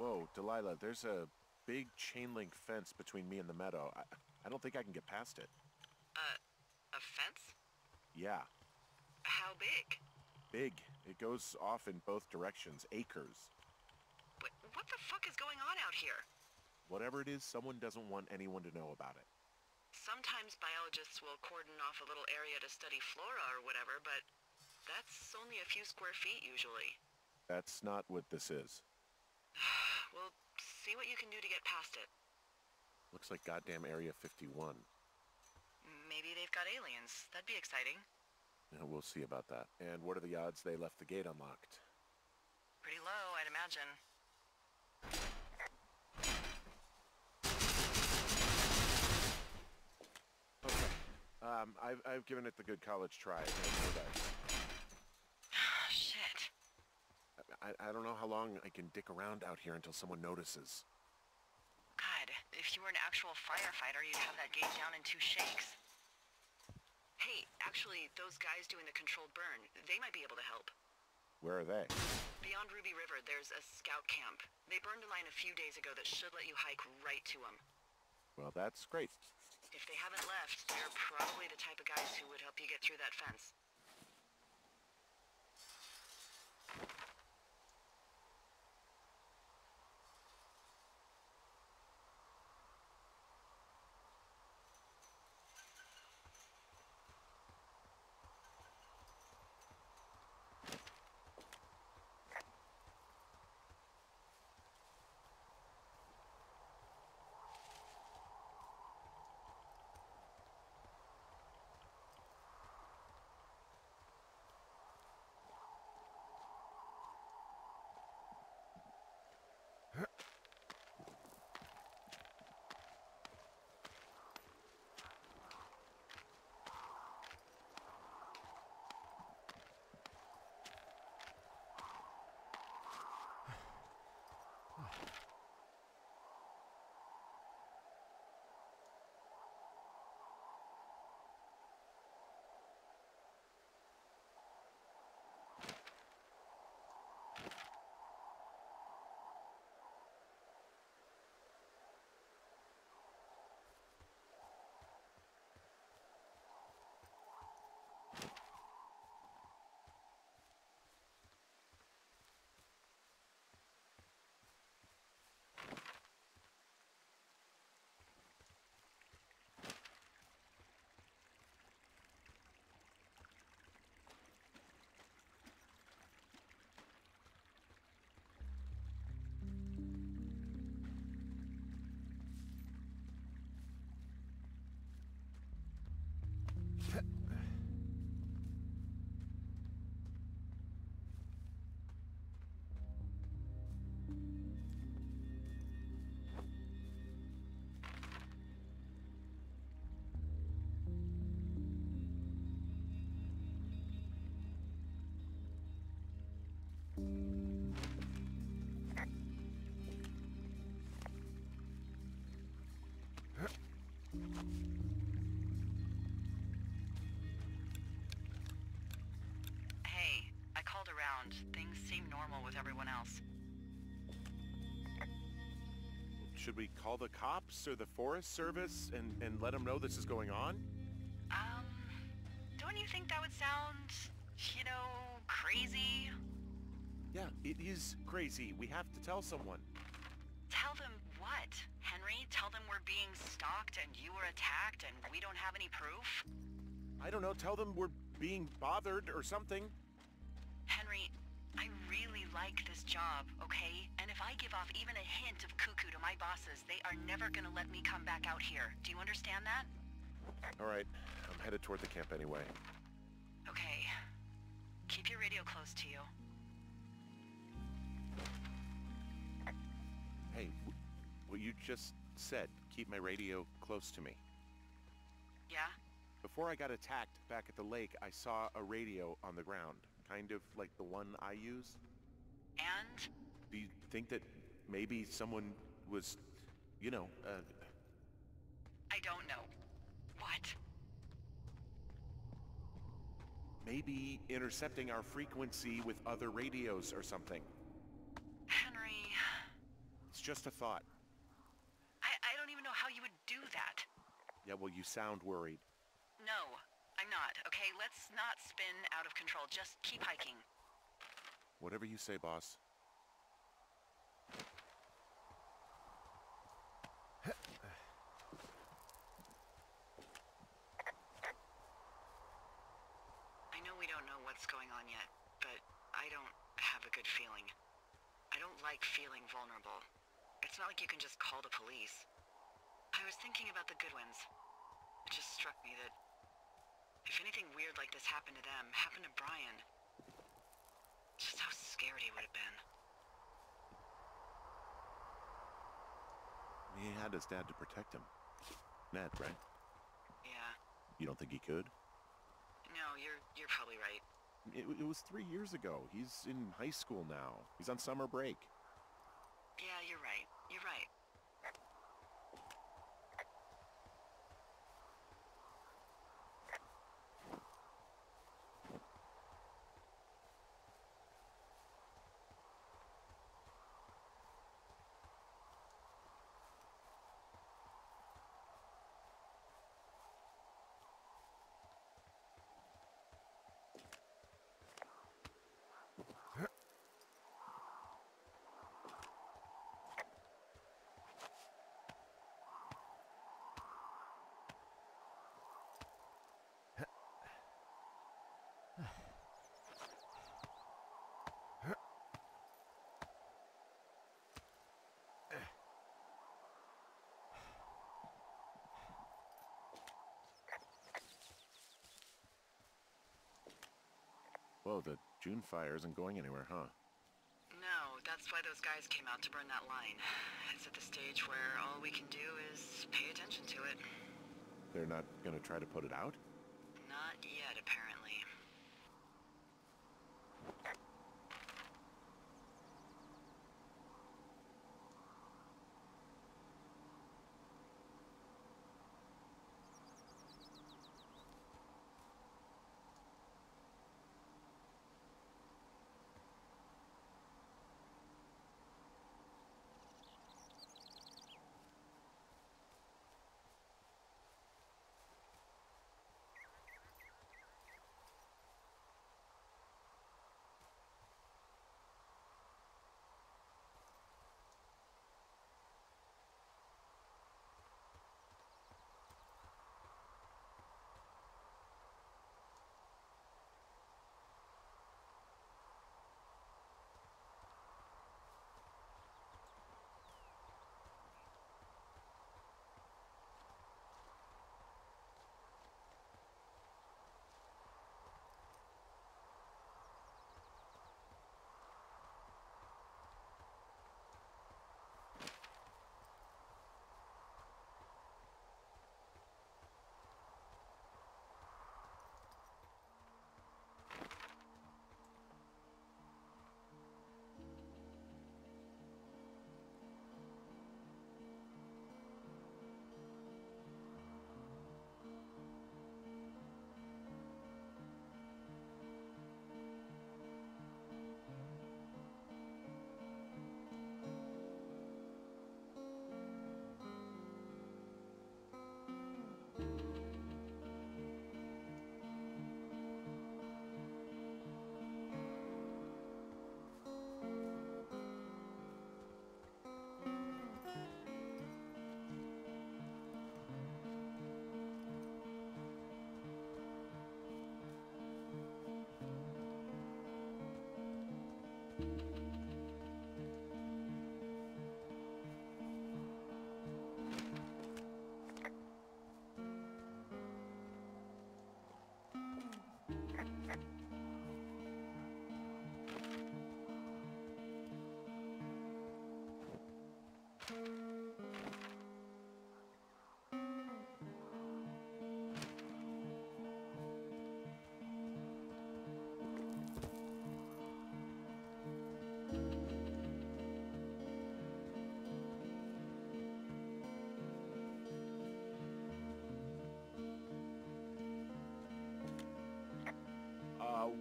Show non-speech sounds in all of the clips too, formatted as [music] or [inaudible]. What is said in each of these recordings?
Whoa, Delilah, there's a big chain link fence between me and the meadow. I, I don't think I can get past it. Uh, a fence? Yeah, How big? big. It goes off in both directions, acres. What, what the fuck is going on out here? Whatever it is, someone doesn't want anyone to know about it. Sometimes biologists will cordon off a little area to study flora or whatever, but that's only a few square feet usually. That's not what this is. [sighs] We'll see what you can do to get past it. Looks like goddamn Area 51. Maybe they've got aliens. That'd be exciting. Yeah, we'll see about that. And what are the odds they left the gate unlocked? Pretty low, I'd imagine. Okay. Um, I've, I've given it the good college try. I know that. Shit. I, I don't know how long I can dick around out here until someone notices. God, if you were an actual firefighter, you'd have that gate down in two shakes. Hey, actually, those guys doing the controlled burn, they might be able to help. Where are they? Beyond Ruby River, there's a scout camp. They burned a line a few days ago that should let you hike right to them. Well, that's great. If they haven't left, they're probably the type of guys who would help you get through that fence. Hey, I called around. Things seem normal with everyone else. Should we call the cops or the Forest Service and, and let them know this is going on? Um, don't you think that would sound, you know, crazy? Yeah, it is crazy. We have to tell someone. Tell them what? Henry, tell them we're being stalked and you were attacked and we don't have any proof? I don't know, tell them we're being bothered or something. Henry, I really like this job, okay? And if I give off even a hint of cuckoo to my bosses, they are never gonna let me come back out here. Do you understand that? All right, I'm headed toward the camp anyway. Okay. Keep your radio close to you. Hey, will you just said, keep my radio close to me. Yeah? Before I got attacked back at the lake, I saw a radio on the ground, kind of like the one I use. And? Do you think that maybe someone was, you know, uh, I don't know. What? maybe intercepting our frequency with other radios or something? Henry, It's just a thought. I, I don't even know how you would do that. Yeah, well, you sound worried. No, I'm not, okay? Let's not spin out of control. Just keep hiking. Whatever you say, boss. I know we don't know what's going on yet, but I don't have a good feeling. I don't like feeling vulnerable. It's not like you can just call the police. I was thinking about the Goodwins. Struck me that if anything weird like this happened to them, happened to Brian, just how scared he would have been. He had his dad to protect him. Ned, right? Yeah. You don't think he could? No, you're you're probably right. It, it was three years ago. He's in high school now. He's on summer break. Yeah, you're right. You're right. Whoa, the June fire isn't going anywhere, huh? No, that's why those guys came out to burn that line. It's at the stage where all we can do is pay attention to it. They're not gonna try to put it out? Not yet, apparently.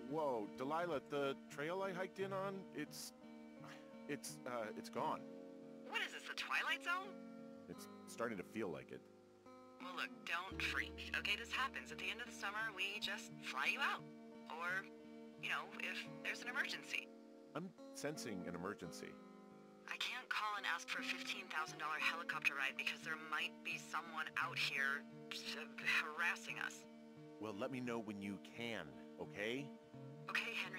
Whoa, Delilah, the trail I hiked in on, it's... It's, uh, it's gone. What is this, the Twilight Zone? It's starting to feel like it. Well, look, don't freak. Okay, this happens. At the end of the summer, we just fly you out. Or, you know, if there's an emergency. I'm sensing an emergency. I can't call and ask for a $15,000 helicopter ride because there might be someone out here uh, harassing us. Well, let me know when you can, okay? Okay, Henry.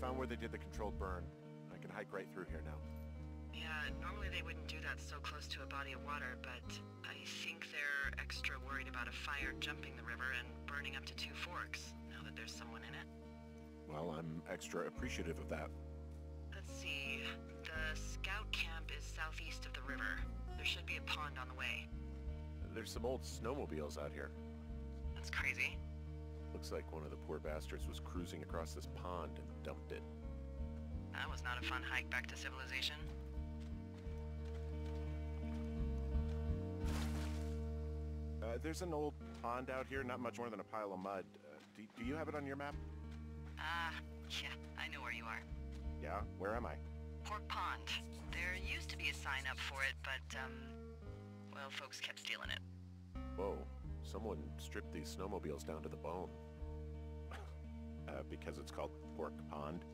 Found where they did the controlled burn. I can hike right through here now. Yeah, normally they wouldn't do that so close to a body of water, but I think they're extra worried about a fire jumping the river and burning up to Two Forks, now that there's someone in it. Well, I'm extra appreciative of that. Let's see. The scout camp is southeast of the river. There should be a pond on the way. There's some old snowmobiles out here. That's crazy. Looks like one of the poor bastards was cruising across this pond and dumped it. That was not a fun hike back to civilization. Uh, there's an old pond out here, not much more than a pile of mud. Uh, do, do you have it on your map? Ah, yeah, I know where you are. Yeah? Where am I? Pork Pond. There used to be a sign up for it, but, um, well, folks kept stealing it. Whoa. Someone stripped these snowmobiles down to the bone. [laughs] uh, because it's called Pork Pond.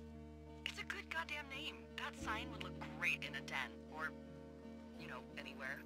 It's a good goddamn name. That sign would look great in a den, or, you know, anywhere.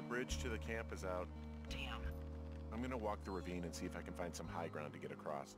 Bridge to the camp is out. Damn. I'm gonna walk the ravine and see if I can find some high ground to get across.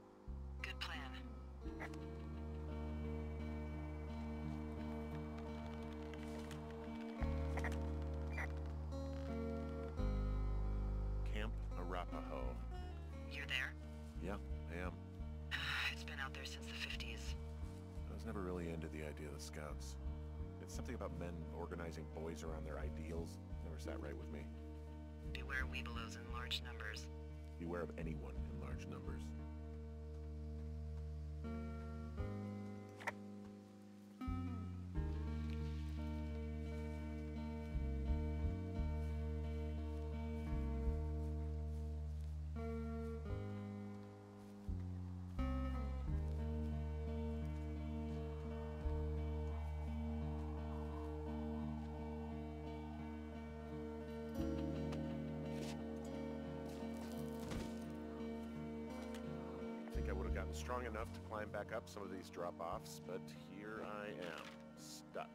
Think I would have gotten strong enough to climb back up some of these drop-offs, but here I am, stuck.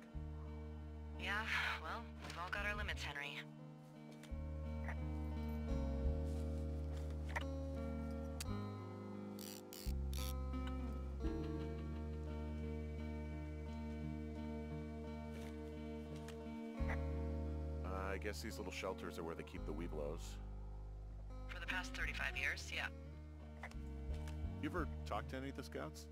Yeah, well, we've all got our limits, Henry. Uh, I guess these little shelters are where they keep the Webelos. For the past 35 years, yeah. You ever talked to any of the scouts?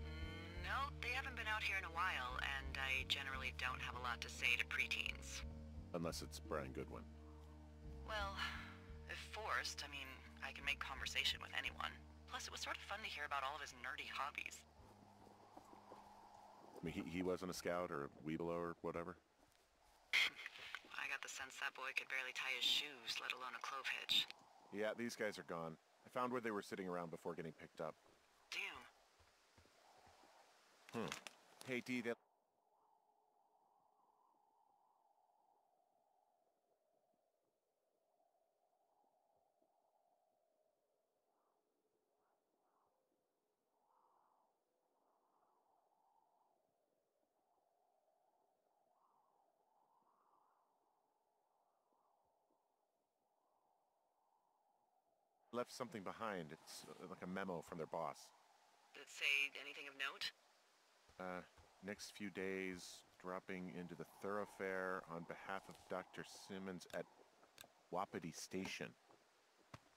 Mm, No, they haven't been out here in a while, and I generally don't have a lot to say to preteens. Unless it's Brian Goodwin. Well, if forced, I mean, I can make conversation with anyone. Plus, it was sort of fun to hear about all of his nerdy hobbies. I mean, he, he wasn't a scout or a Webelo or whatever? [laughs] I got the sense that boy could barely tie his shoes, let alone a clove hitch. Yeah, these guys are gone. I found where they were sitting around before getting picked up. Damn. Hmm. Hey, D, that... Left something behind. It's uh, like a memo from their boss. Did it say anything of note? Uh, next few days, dropping into the thoroughfare on behalf of Dr. Simmons at Wapiti Station.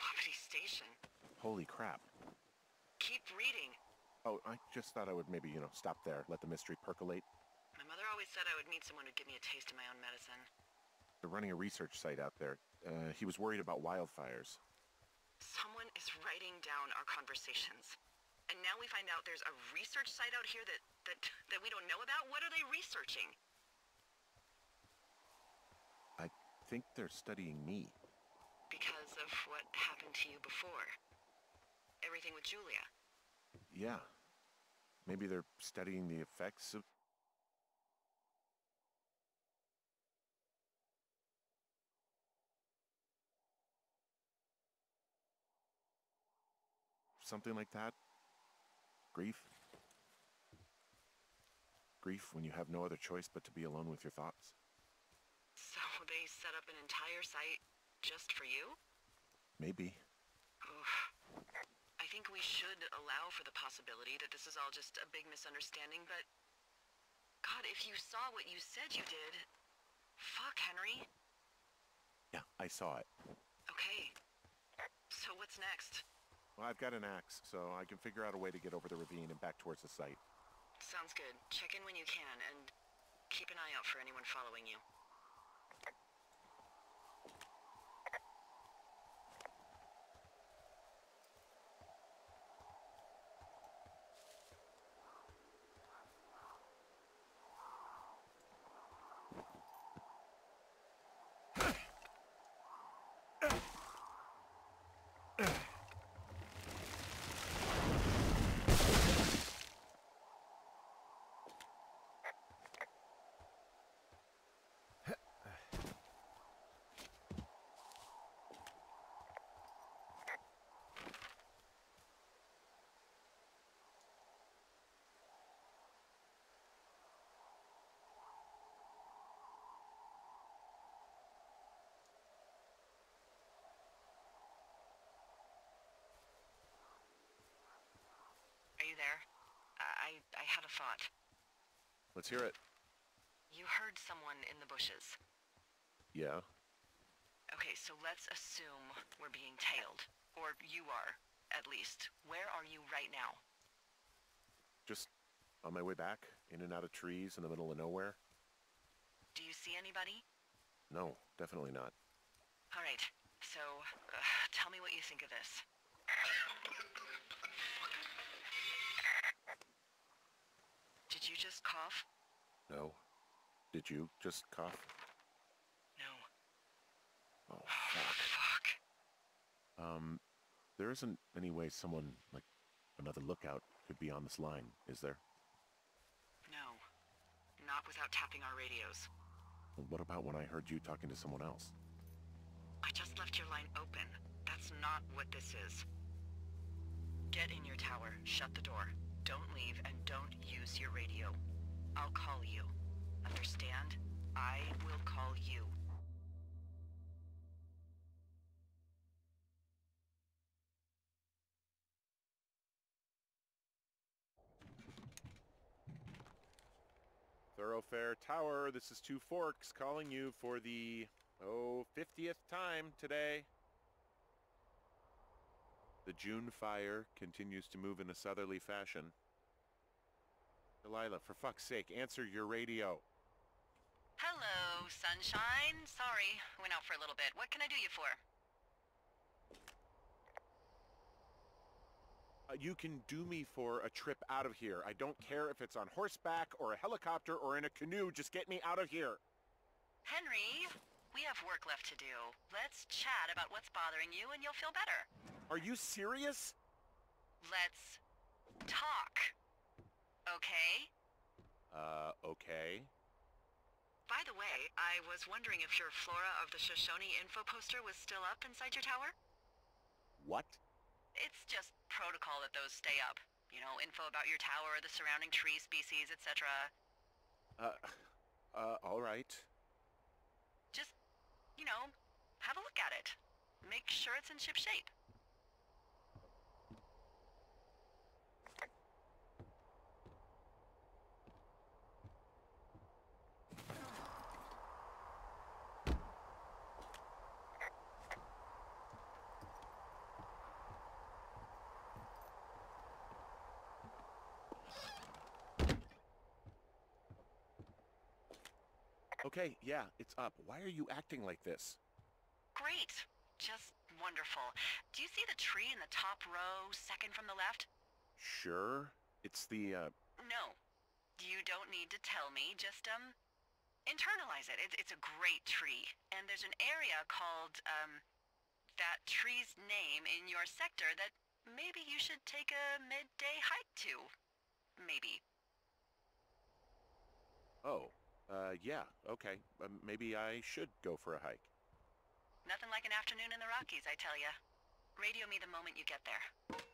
Wapiti Station. Holy crap. Keep reading. Oh, I just thought I would maybe, you know, stop there, let the mystery percolate. My mother always said I would meet someone who'd give me a taste of my own medicine. They're running a research site out there. Uh, he was worried about wildfires. Someone is writing down our conversations. And now we find out there's a research site out here that, that, that we don't know about? What are they researching? I think they're studying me. Because of what happened to you before. Everything with Julia. Yeah. Maybe they're studying the effects of... Something like that? Grief? Grief when you have no other choice but to be alone with your thoughts? So they set up an entire site just for you? Maybe. Oof. I think we should allow for the possibility that this is all just a big misunderstanding, but... God, if you saw what you said you did... Fuck, Henry. Yeah, I saw it. Okay. So what's next? Well, I've got an axe, so I can figure out a way to get over the ravine and back towards the site. Sounds good. Check in when you can, and keep an eye out for anyone following you. Thought. Let's hear it. You heard someone in the bushes. Yeah. Okay, so let's assume we're being tailed. Or you are, at least. Where are you right now? Just on my way back, in and out of trees in the middle of nowhere. Do you see anybody? No, definitely not. All right, so uh, tell me what you think of this. Just cough? No. Did you just cough? No. Oh, Oh, fuck. fuck. Um, there isn't any way someone, like, another lookout could be on this line, is there? No. Not without tapping our radios. Well, What about when I heard you talking to someone else? I just left your line open. That's not what this is. Get in your tower, shut the door. Don't leave, and don't use your radio. I'll call you. Understand? I will call you. Thoroughfare Tower, this is Two Forks calling you for the, oh, 50th time today. The June fire continues to move in a southerly fashion. Delilah, for fuck's sake, answer your radio. Hello, sunshine. Sorry, went out for a little bit. What can I do you for? Uh, you can do me for a trip out of here. I don't care if it's on horseback or a helicopter or in a canoe. Just get me out of here. Henry, we have work left to do. Let's chat about what's bothering you and you'll feel better. Are you serious? Let's talk. Okay? Uh, okay. By the way, I was wondering if your Flora of the Shoshone info poster was still up inside your tower? What? It's just protocol that those stay up. You know, info about your tower, the surrounding tree species, etc. Uh, uh, all right. Just, you know, have a look at it. Make sure it's in ship shape. Okay, yeah, it's up. Why are you acting like this? Great. Just wonderful. Do you see the tree in the top row, second from the left? Sure. It's the, uh, No. You don't need to tell me. Just, um, internalize it. It's, it's a great tree. And there's an area called, um, that tree's name in your sector that maybe you should take a midday hike to. Maybe. oh, uh, yeah, okay. Um, maybe I should go for a hike. Nothing like an afternoon in the Rockies, I tell ya. Radio me the moment you get there.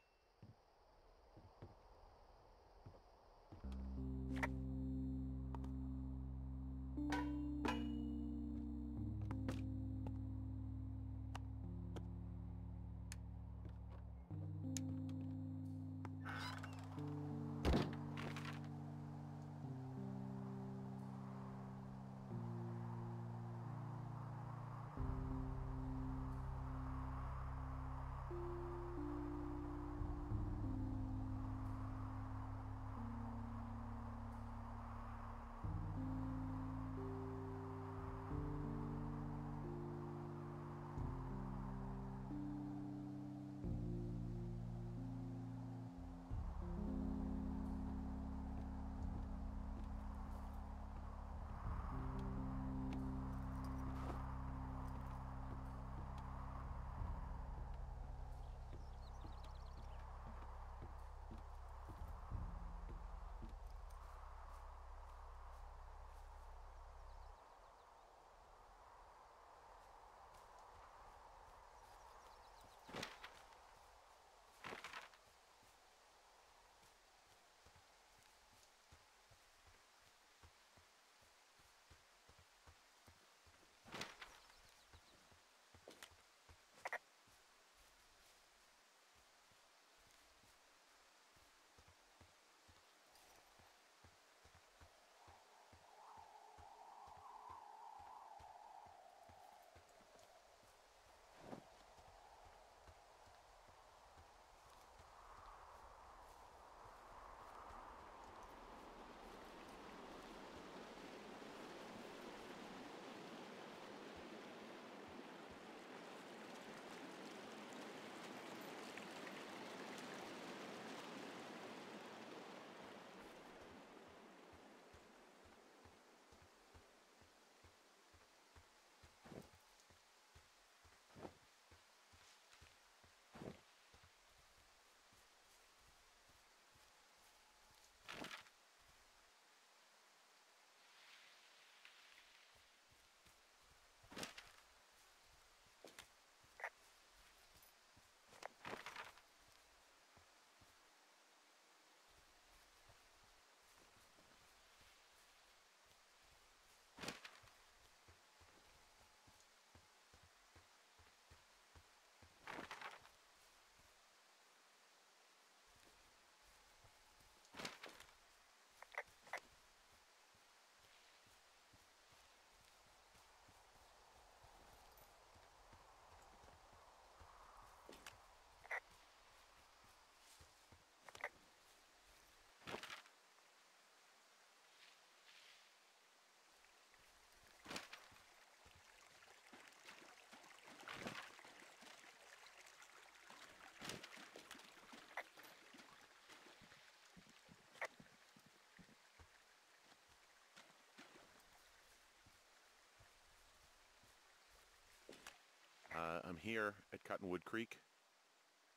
I'm here at Cottonwood Creek.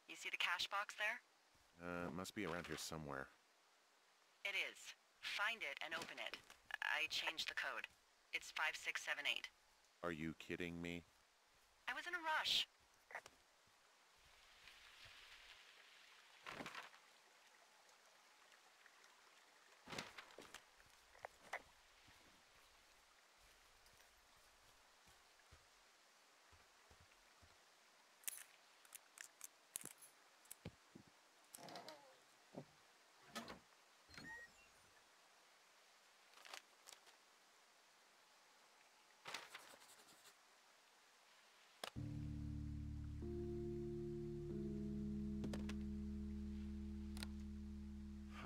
You see the cash box there? Uh, it must be around here somewhere. It is. Find it and open it. I changed the code. It's 5678. Are you kidding me? I was in a rush.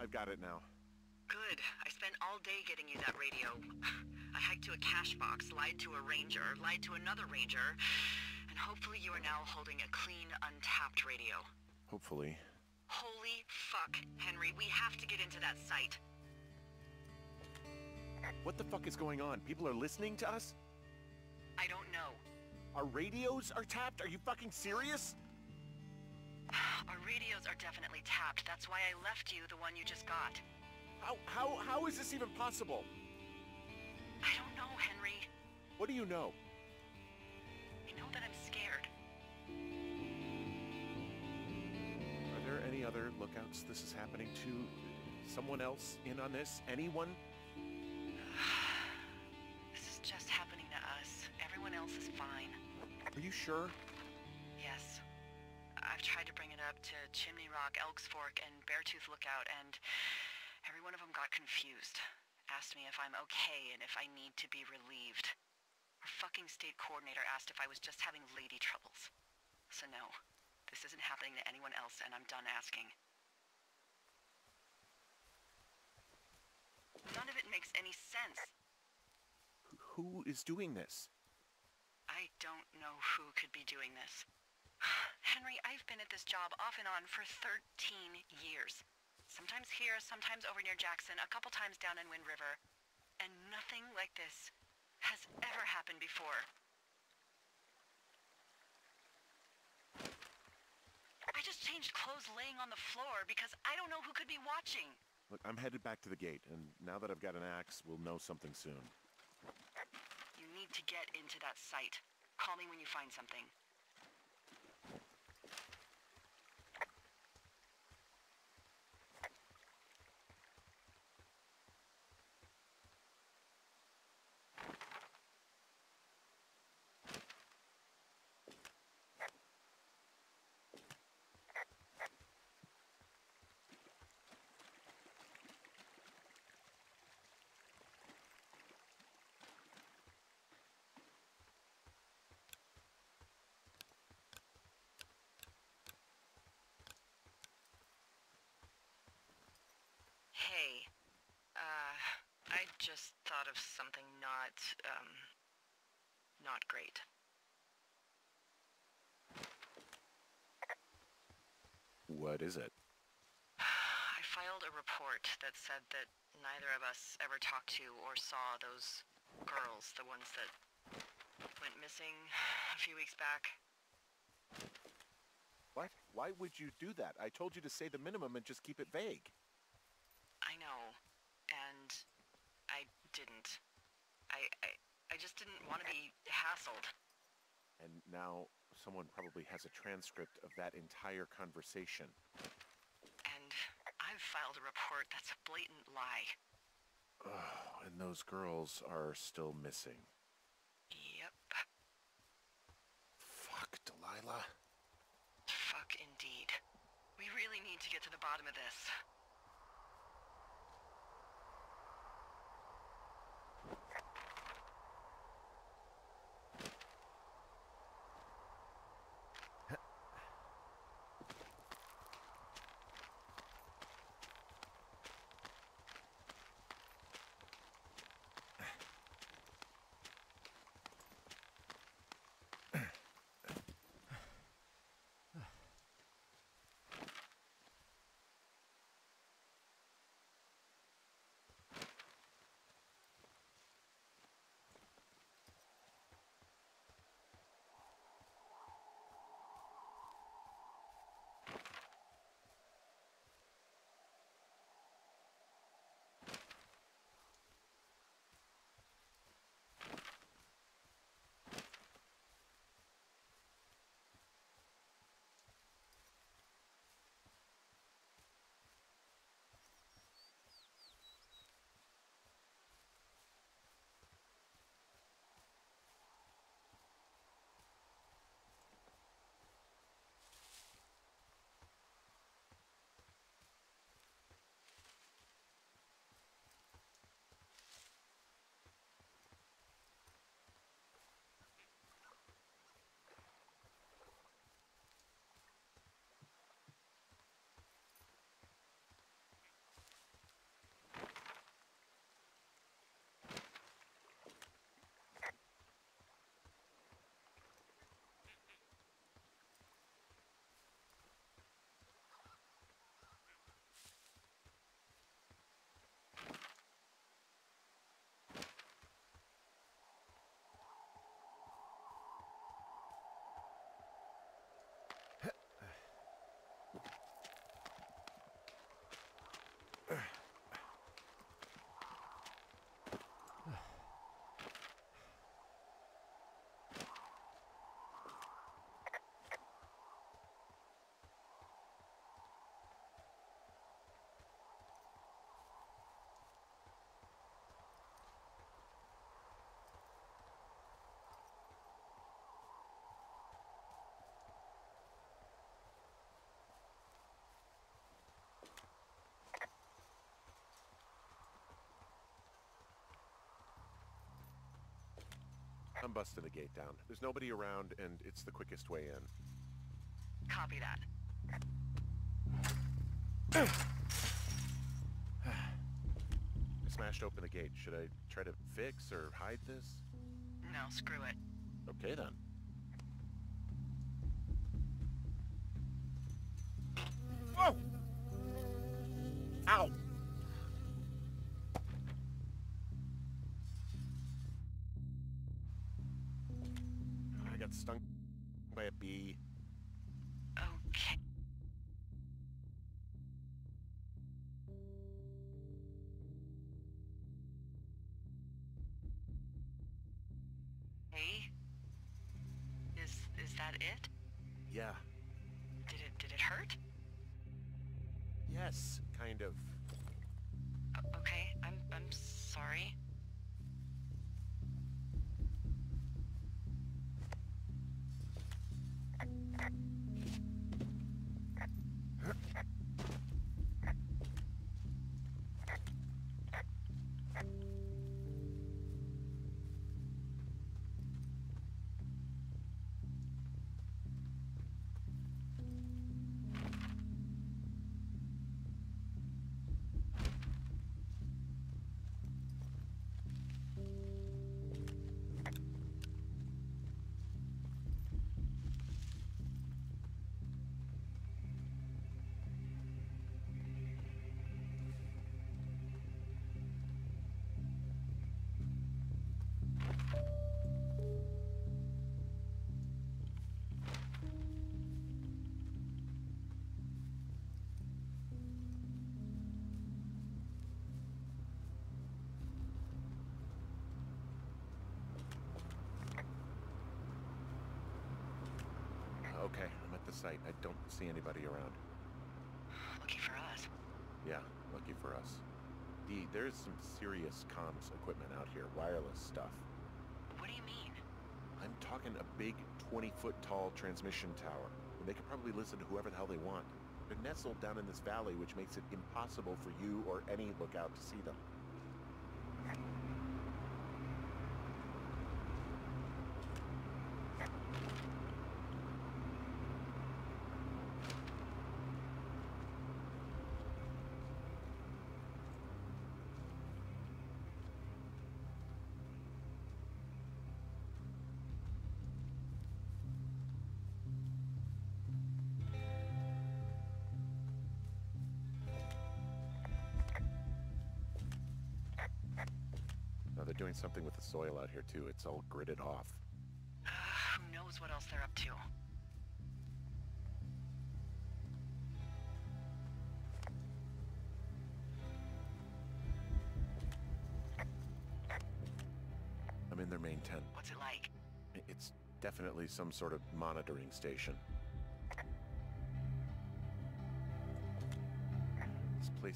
I've got it now. Good. I spent all day getting you that radio. [sighs] I hiked to a cache box, lied to a ranger, lied to another ranger, and hopefully you are now holding a clean, untapped radio. Hopefully. Holy fuck, Henry, we have to get into that site. What the fuck is going on? People are listening to us? I don't know. Our radios are tapped? Are you fucking serious? Our radios are definitely tapped. That's why I left you the one you just got. How, how, how is this even possible? I don't know, Henry. What do you know? I know that I'm scared. Are there any other lookouts this is happening to? Someone else in on this? Anyone? [sighs] This is just happening to us. Everyone else is fine. Are you sure? Up to Chimney Rock, Elks Fork, and Beartooth Lookout, and every one of them got confused. Asked me if I'm okay and if I need to be relieved. Our fucking state coordinator asked if I was just having lady troubles. So no, this isn't happening to anyone else, and I'm done asking. None of it makes any sense. Who is doing this? I don't know who could be doing this. Henry, I've been at this job off and on for 13 years. Sometimes here, sometimes over near Jackson, a couple times down in Wind River. And nothing like this has ever happened before. I just changed clothes laying on the floor because I don't know who could be watching. Look, I'm headed back to the gate, and now that I've got an axe, we'll know something soon. You need to get into that site. Call me when you find something. Hey, uh, I just thought of something not, um, not great. What is it? [sighs] I filed a report that said that neither of us ever talked to or saw those girls, the ones that went missing a few weeks back. What? Why would you do that? I told you to say the minimum and just keep it vague. I know, and I didn't. I, I, Didn't want to be hassled. And now someone probably has a transcript of that entire conversation. And I've filed a report that's a blatant lie. Oh, and those girls are still missing. Yep. Fuck, Delilah. Fuck indeed. We really need to get to the bottom of this. I'm busting the gate down. There's nobody around, and it's the quickest way in. Copy that. I smashed open the gate. Should I try to fix or hide this? No, screw it. Okay then. That it? Yeah. Did it did it hurt? Yes, kind of. Okay, I'm at the site. I don't see anybody around. Lucky for us. Yeah, lucky for us. D, there's some serious comms equipment out here, wireless stuff. What do you mean? I'm talking a big 20-foot tall transmission tower. And they can probably listen to whoever the hell they want. They're nestled down in this valley, which makes it impossible for you or any lookout to see them. Doing something with the soil out here too. It's all gridded off. Uh, who knows what else they're up to? I'm in their main tent. What's it like? It's definitely some sort of monitoring station.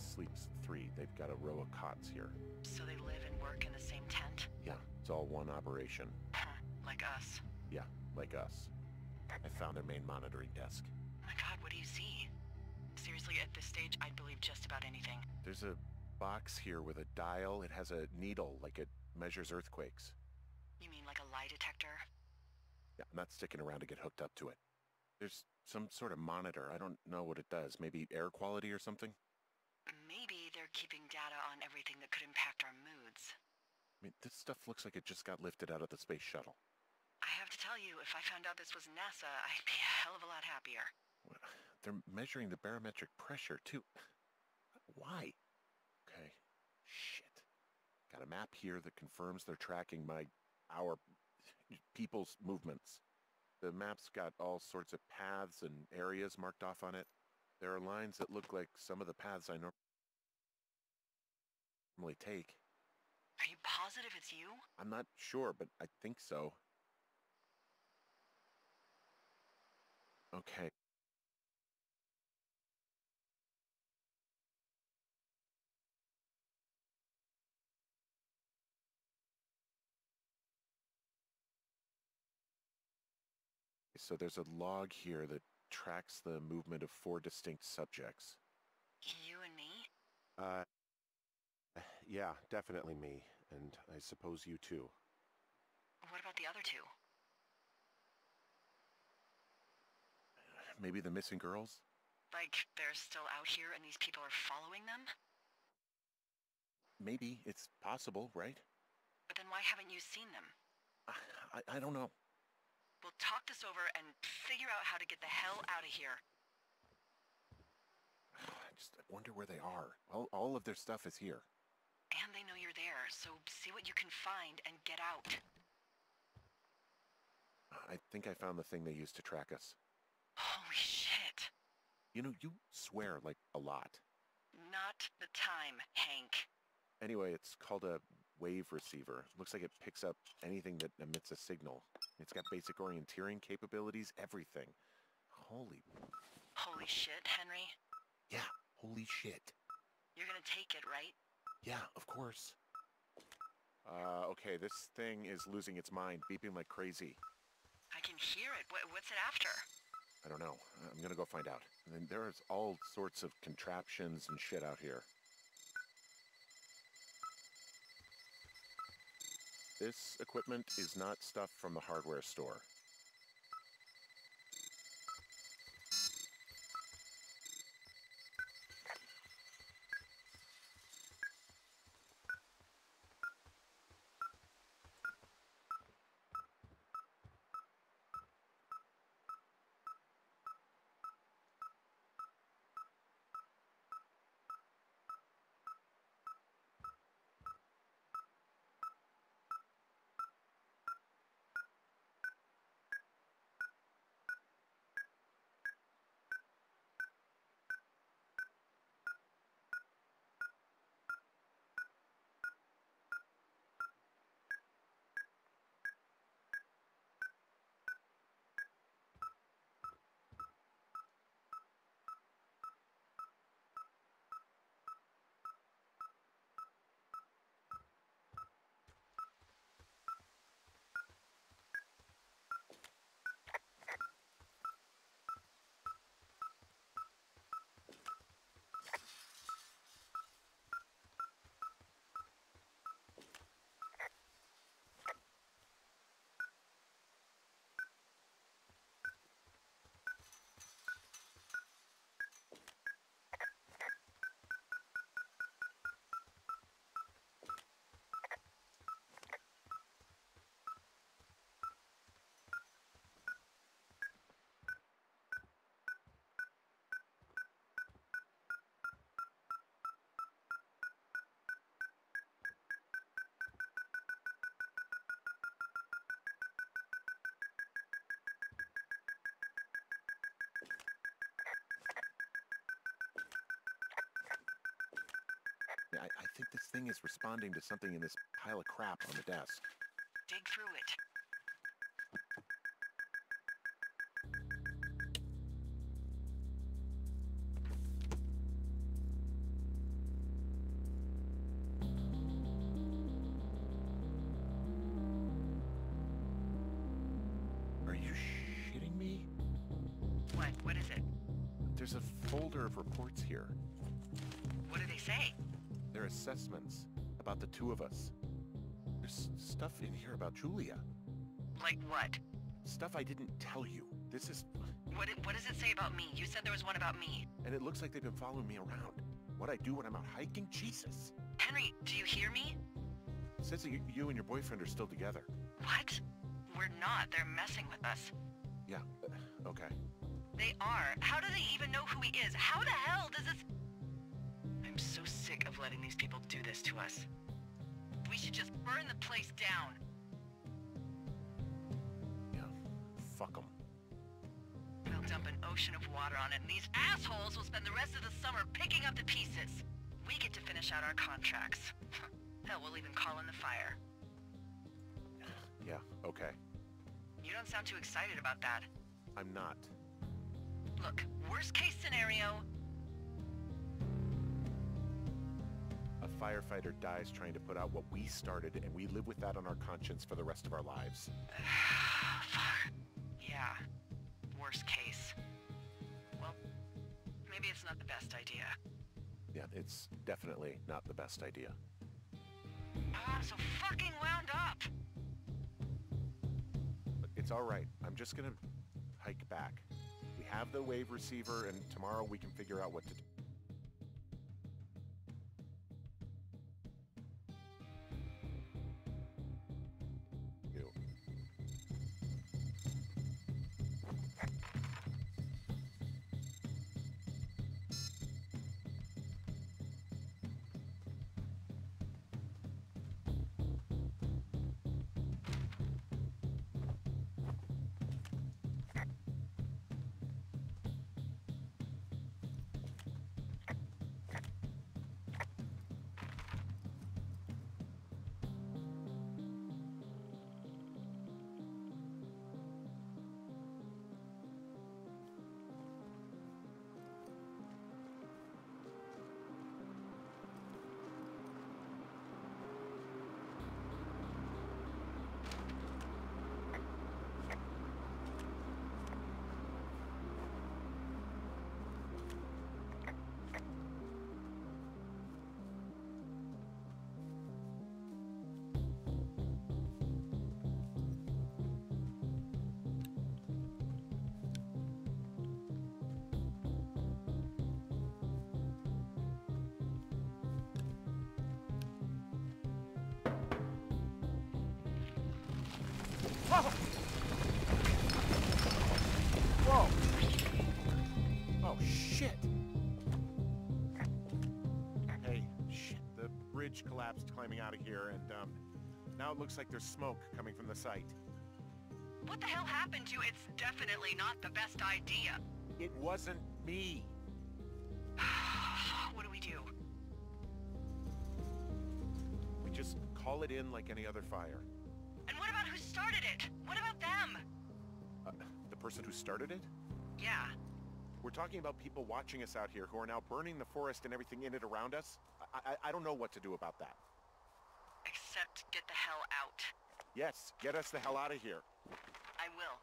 Place sleeps three. They've got a row of cots here. So they live and work in the same tent? Yeah, it's all one operation. Like us. Yeah, like us. I found their main monitoring desk. Oh my god, what do you see? Seriously, at this stage, I'd believe just about anything. There's a box here with a dial. It has a needle, like it measures earthquakes. You mean like a lie detector? Yeah, I'm not sticking around to get hooked up to it. There's some sort of monitor. I don't know what it does. Maybe air quality or something? Maybe they're keeping data on everything that could impact our moods. I mean, this stuff looks like it just got lifted out of the space shuttle. I have to tell you, if I found out this was NASA, I'd be a hell of a lot happier. What- They're measuring the barometric pressure, too. Why? Okay. Shit. Got a map here that confirms they're tracking my, our, people's movements. The map's got all sorts of paths and areas marked off on it. There are lines that look like some of the paths I nor- normally take. Are you positive it's you? I'm not sure, but I think so. Okay. So there's a log here that tracks the movement of four distinct subjects. You and me? Uh, yeah, definitely me, and I suppose you too. What about the other two? Maybe the missing girls? Like, they're still out here and these people are following them? Maybe. It's possible, right? But then why haven't you seen them? I, I, I don't know. We'll talk this over and figure out how to get the hell out of here. [sighs] I just wonder where they are. All, all of their stuff is here. And they know you're there, so see what you can find and get out. I think I found the thing they used to track us. Holy shit. You know, you swear like a lot. Not the time, Hank. Anyway, it's called a wave receiver. Looks like it picks up anything that emits a signal. It's got basic orienteering capabilities, everything. Holy... Holy shit, Henry. Yeah, holy shit. You're gonna take it, right? Yeah, of course. Uh, okay, this thing is losing its mind, beeping like crazy. I can hear it. What, what's it after? I don't know. I'm gonna go find out. And then there's all sorts of contraptions and shit out here. This equipment is not stuff from the hardware store. Thing is responding to something in this pile of crap on the desk. Dig through it. In here about Julia. Like what? Stuff I didn't tell you. This is... What, it- what does it say about me? You said there was one about me. And it looks like they've been following me around. What I do when I'm out hiking? Jesus. Henry, do you hear me? says that you, you and your boyfriend are still together. What? We're not. They're messing with us. Yeah, uh, okay. They are. How do they even know who he is? How the hell does this... I'm so sick of letting these people do this to us. We should just burn the place down. Yeah, fuck them. We'll dump an ocean of water on it, and these assholes will spend the rest of the summer picking up the pieces. We get to finish out our contracts. [laughs] Hell, we'll even call in the fire. [sighs] Yeah, okay. You don't sound too excited about that. I'm not. Look, worst case scenario, firefighter dies trying to put out what we started, and we live with that on our conscience for the rest of our lives. Fuck. [sighs] Yeah. Worst case. Well, maybe it's not the best idea. Yeah, it's definitely not the best idea. Ah, I'm so fucking wound up. It's all right. I'm just gonna hike back. We have the wave receiver, and tomorrow we can figure out what to do. Whoa! Whoa! Oh, shit! Hey, shit. The bridge collapsed climbing out of here, and, um, now it looks like there's smoke coming from the site. What the hell happened to you? It's definitely not the best idea. It wasn't me. [sighs] what do we do? We just call it in like any other fire. Started it? What about them? Uh, the person who started it? Yeah. We're talking about people watching us out here who are now burning the forest and everything in it around us. I, I, I don't know what to do about that. Except get the hell out. Yes, get us the hell out of here. I will.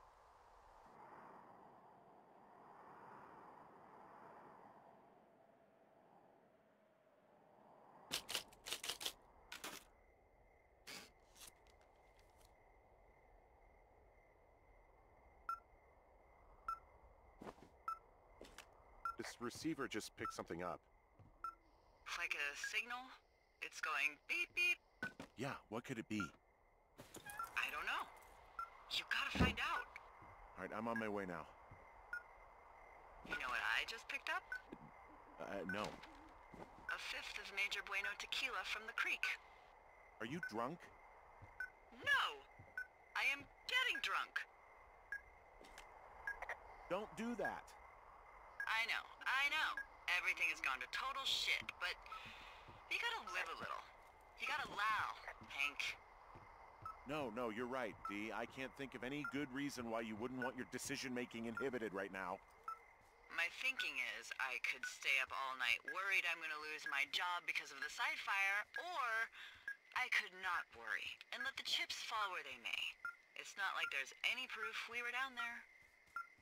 This receiver just picked something up. Like a signal? It's going beep beep. Yeah, what could it be? I don't know. You gotta find out. All right, I'm on my way now. You know what I just picked up? Uh, no. A fifth of Major Bueno tequila from the creek. Are you drunk? No! I am getting drunk. Don't do that. I know, I know. Everything has gone to total shit, but you gotta live a little. You gotta allow, Hank. No, no, you're right, Dee. I can't think of any good reason why you wouldn't want your decision-making inhibited right now. My thinking is I could stay up all night worried I'm gonna lose my job because of the side fire, or I could not worry and let the chips fall where they may. It's not like there's any proof we were down there.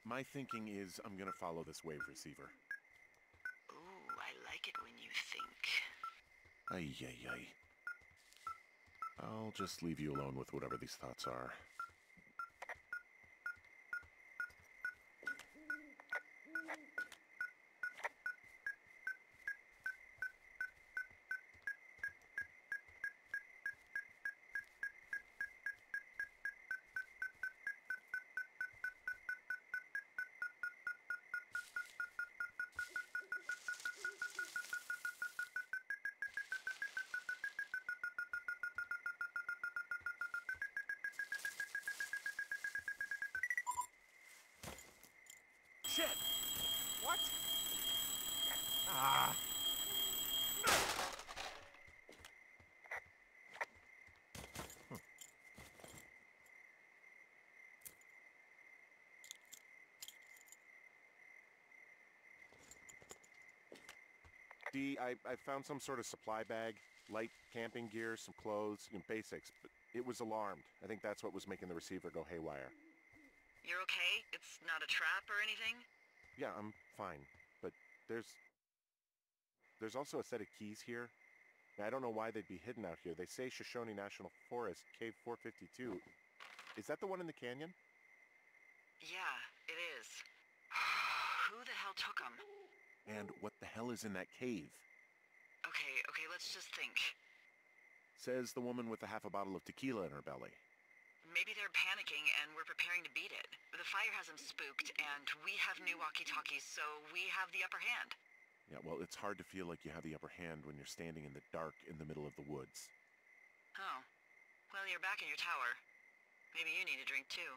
My thinking is I'm gonna follow this wave receiver. Like it when you think. Ay, ay, ay. I'll just leave you alone with whatever these thoughts are. I, I found some sort of supply bag, light camping gear, some clothes, you know, basics, but it was alarmed. I think that's what was making the receiver go haywire. You're okay? It's not a trap or anything? Yeah, I'm fine. But there's... There's also a set of keys here. I don't know why they'd be hidden out here. They say Shoshone National Forest, Cave 452. Is that the one in the canyon? Yeah, it is. [sighs] Who the hell took them? And what the hell is in that cave? Okay, okay, let's just think. Says the woman with a half a bottle of tequila in her belly. Maybe they're panicking and we're preparing to beat it. The fire has them spooked, and we have new walkie-talkies, so we have the upper hand. Yeah, well, it's hard to feel like you have the upper hand when you're standing in the dark in the middle of the woods. Oh. Well, you're back in your tower. Maybe you need a drink too.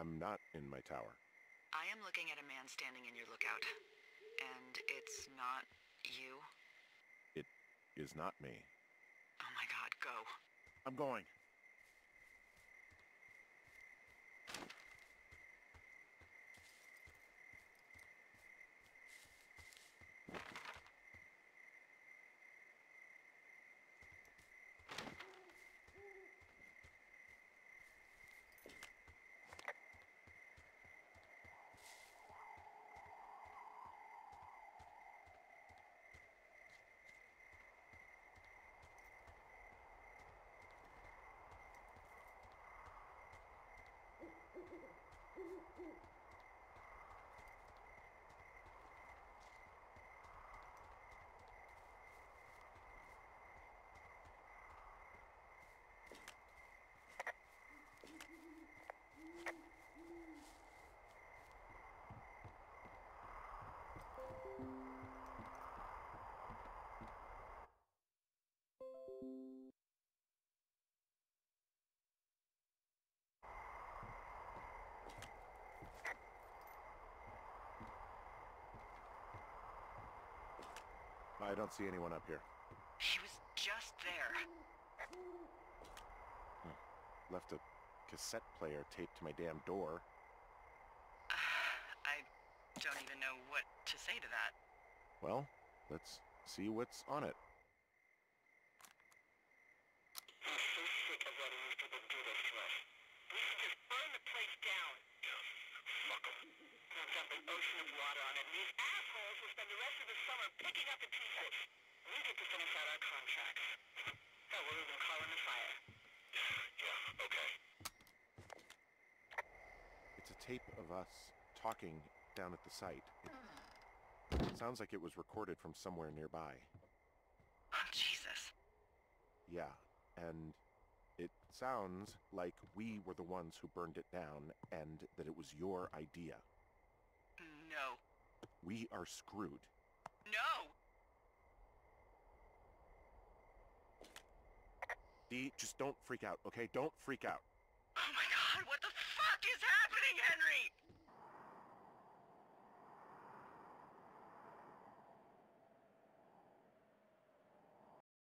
I'm not in my tower. I am looking at a man standing in your lookout. And it's not you? Is not me. Oh my god, go. I'm going. Ooh, ooh, ooh. I don't see anyone up here. He was just there. Hmm. Left a cassette player taped to my damn door. [sighs] I don't even know what to say to that. Well, let's see what's on it. I'm so sick of letting people do this to us. We should just burn the place down. Fuck them. We'll dump an ocean of water on it, and these assholes will spend the rest of the summer picking up the pieces. We get to finish out our contracts. Hell, we'll even call in the fire. [sighs] Yeah, okay. It's a tape of us talking down at the site. It sounds like it was recorded from somewhere nearby. Oh, Jesus. Yeah, and it sounds like we were the ones who burned it down and that it was your idea. We are screwed. No! Dee, just don't freak out, okay? Don't freak out. Oh my god, what the fuck is